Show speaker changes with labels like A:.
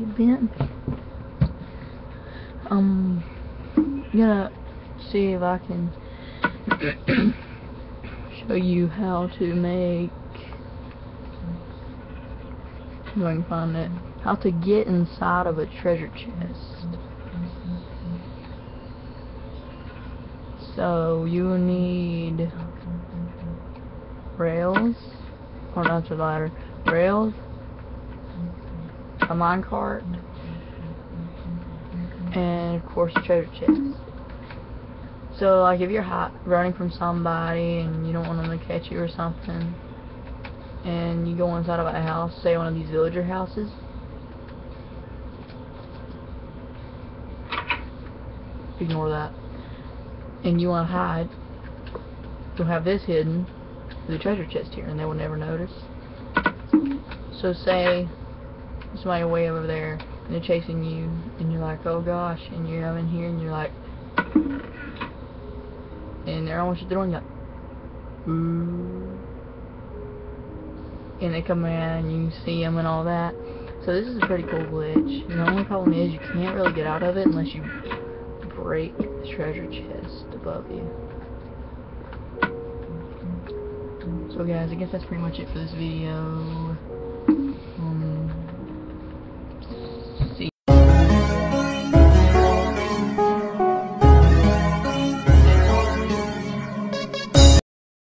A: event. Um, gonna see if I can show you how to make if I can find it. How to get inside of a treasure chest. So you need rails, or not a ladder, rails, a minecart and of course treasure chest so, like, if you're hot, running from somebody and you don't want them to catch you or something, and you go inside of a house, say one of these villager houses, ignore that, and you want to hide, you'll have this hidden the treasure chest here, and they will never notice. So, say somebody way over there, and they're chasing you, and you're like, oh gosh, and you're in here, and you're like, and they're almost throwing you like, ooh, and they come around and you see them and all that. So this is a pretty cool glitch. And the only problem is you can't really get out of it unless you break the treasure chest above you. So guys, I guess that's pretty much it for this video. Um,